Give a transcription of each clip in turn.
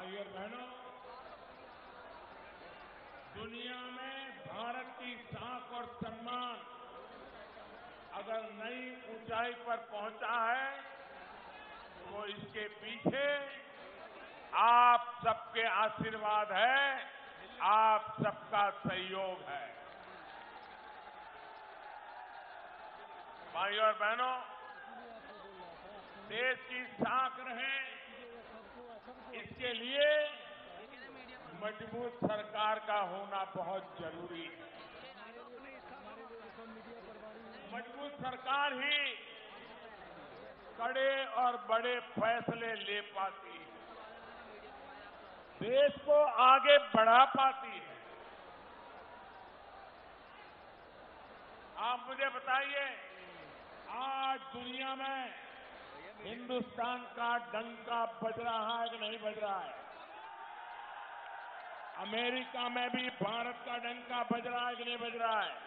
भाई और बहनों, दुनिया में भारत की साख और सम्मान अगर नई ऊंचाई पर पहुँचा है तो इसके पीछे आप सबके आशीर्वाद है, आप सबका सहयोग है। भाई और बहनों, देश की साख रहे इसके लिए मज़बूत सरकार का होना बहुत ज़रूरी है। मज़बूत सरकार ही कड़े और बड़े फैसले ले पाती है। देश को आगे बढ़ा पाती है। आप मुझे बताइए, आज दुनिया में हिंदुस्तान का डंका बज रहा है कि नहीं बज रहा है अमेरिका में भी भारत का डंका बज रहा है कि नहीं बज रहा है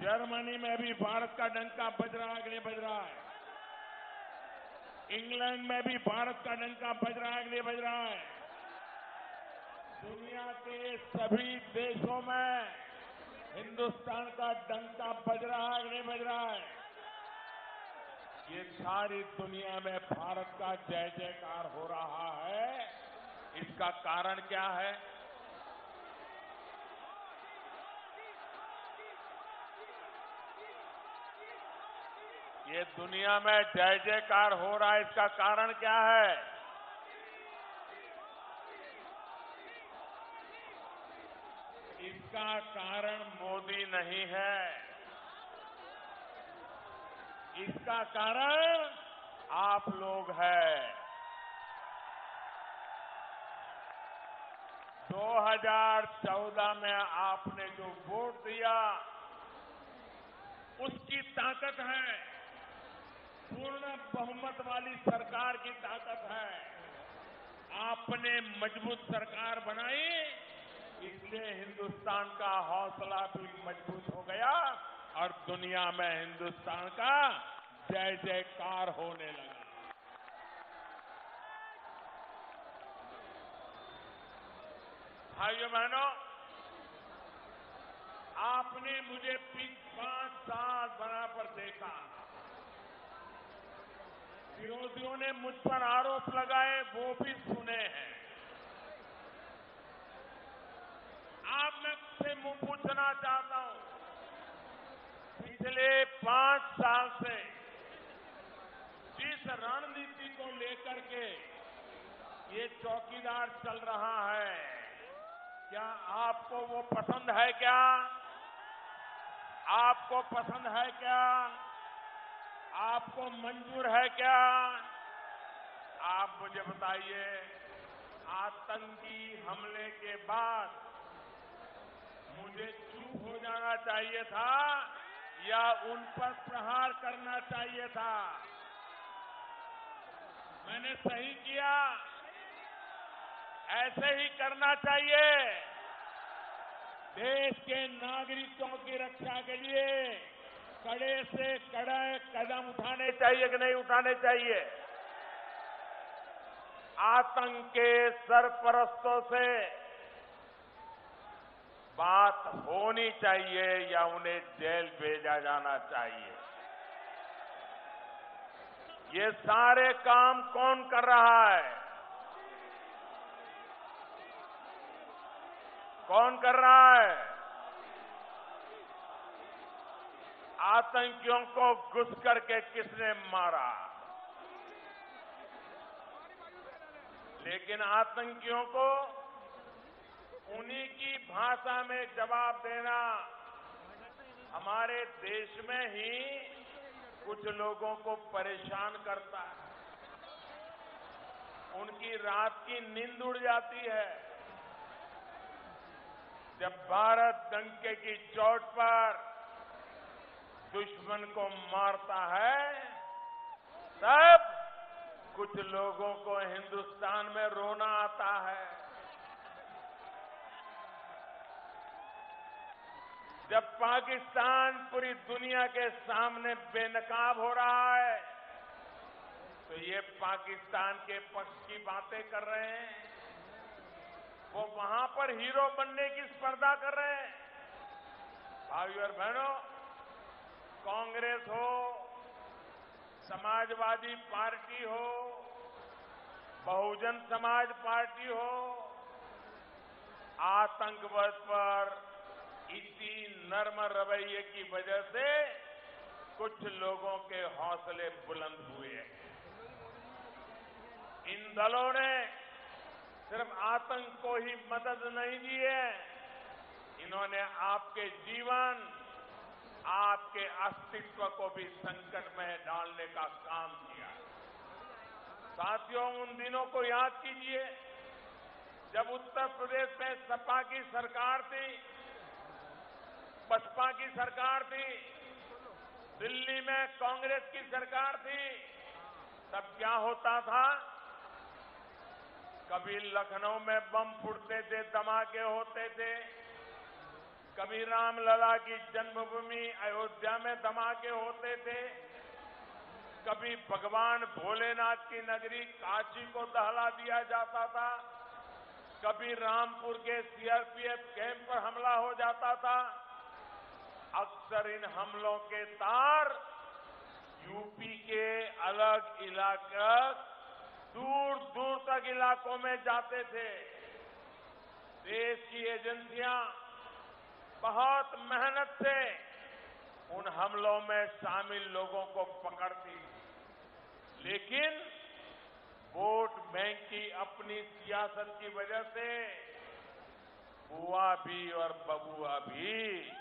जर्मनी में भी भारत का डंका बज रहा है कि नहीं बज रहा है इंग्लैंड में भी भारत का डंका बज रहा है कि नहीं बज रहा है दुनिया के सभी देशों में हिंदुस्तान का डंका बज रहा है कि नहीं बज रहा है ये सारी दुनिया में भारत का जय जयकार हो रहा है। इसका कारण क्या है? ये दुनिया में जय जयकार हो रहा है, इसका कारण क्या है? इसका कारण मोदी नहीं है। इसका कारण आप लोग हैं। 2014 में आपने जो वोट दिया, उसकी ताकत है। पूर्ण बहुमत वाली सरकार की ताकत है। आपने मज़बूत सरकार बनाई, इसलिए हिंदुस्तान का हौसला भी मज़बूत हो गया। और दुनिया में हिंदुस्तान का जय जयकार होने लगा। भाइयों, बहनों, आपने मुझे पाँच साल बराबर देखा। विरोधियों ने मुझ पर आरोप लगाए, वो भी सुने हैं। आप मैं मुँह पूछना चाहता पिछले पाँच साल से जिस रणनीति को लेकर के ये चौकीदार चल रहा है, क्या आपको वो पसंद है क्या? आपको पसंद है क्या? आपको मंजूर है क्या? आप मुझे बताइए, आतंकी हमले के बाद मुझे चुप हो जाना चाहिए था। या उन पर प्रहार करना चाहिए था। मैंने सही किया। ऐसे ही करना चाहिए। देश के नागरिकों की रक्षा के लिए कड़े से कड़े कदम उठाने चाहिए कि नहीं उठाने चाहिए। आतंक के सरपरस्तों से बात होनी चाहिए या उन्हें जेल भेजा जाना चाहिए। ये सारे काम कौन कर रहा है? कौन कर रहा है? आतंकियों को घुस करके किसने मारा? लेकिन आतंकियों को उन्हीं की भाषा में जवाब देना। हमारे देश में ही कुछ लोगों को परेशान करता है। उनकी रात की नींद उड़ जाती है। जब भारत डंके की चोट पर दुश्मन को मारता है, तब कुछ लोगों को हिंदुस्तान में रोना आता है। जब पाकिस्तान पूरी दुनिया के सामने बेनकाब हो रहा है तो ये पाकिस्तान के पक्ष की बातें कर रहे हैं। वो वहाँ पर हीरो बनने की स्पर्धा कर रहे हैं। भाइयों और बहनों, कांग्रेस हो, समाजवादी पार्टी हो, बहुजन समाज पार्टी हो, आतंकवाद पर इसी नर्म रवैये की वजह से कुछ लोगों के हौसले बुलंद हुए हैं। इन दलों ने सिर्फ़ आतंक को ही मदद नहीं दी है। इन्होंने आपके जीवन, आपके अस्तित्व को भी संकट में डालने का काम किया। साथियों, उन दिनों को याद कीजिए, जब उत्तर प्रदेश में सपा की सरकार थी बसपा की सरकार थी, दिल्ली में कांग्रेस की सरकार थी, तब क्या होता था? कभी लखनऊ में बम फूटते थे, धमाके होते थे, कभी रामलला की जन्मभूमि अयोध्या में धमाके होते थे, कभी भगवान भोलेनाथ की नगरी काशी को दहला दिया जाता था, कभी रामपुर के सीआरपीएफ कैंप पर हमला हो जाता था अक्सर इन हमलों के तार यूपी के अलग इलाका दूर दूर तक इलाकों में जाते थे। देश की एजेंसियाँ बहुत मेहनत से उन हमलों में शामिल लोगों को पकड़ती। लेकिन वोट बैंक की अपनी सियासत की वजह से बुआ भी और बबुआ भी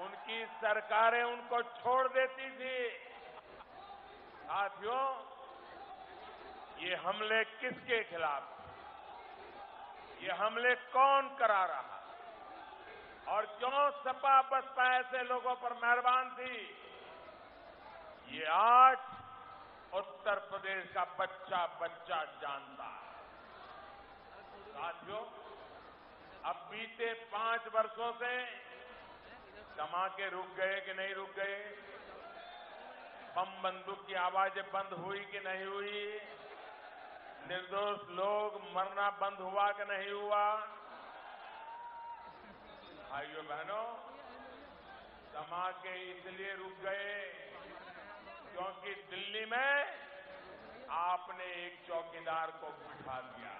उनकी सरकारें उनको छोड़ देती थी। साथियों, ये हमले किसके खिलाफ? ये हमले कौन करा रहा? और क्यों सपा बसपा ऐसे लोगों पर मेहरबान थी? ये आज उत्तर प्रदेश का बच्चा बच्चा जानता है। साथियों, अब बीते पाँच वर्षों से धमाके रुक गए कि नहीं रुक गए? बम बंदूक की आवाज़ें बंद हुई कि नहीं हुई? निर्दोष लोग मरना बंद हुआ कि नहीं हुआ? भाइयों बहनों धमाके इसलिए रुक गए क्योंकि दिल्ली में आपने एक चौकीदार को बिठा दिया।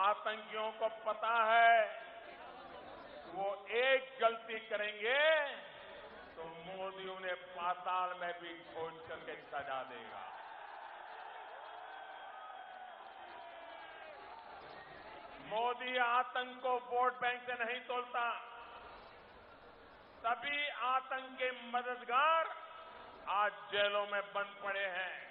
आतंकियों को पता है वो एक गलती करेंगे तो मोदी उन्हें पाताल में भी खोज करके सजा देगा। मोदी आतंक को वोट बैंक से नहीं तोलता। सभी आतंक के मददगार आज जेलों में बंद पड़े हैं।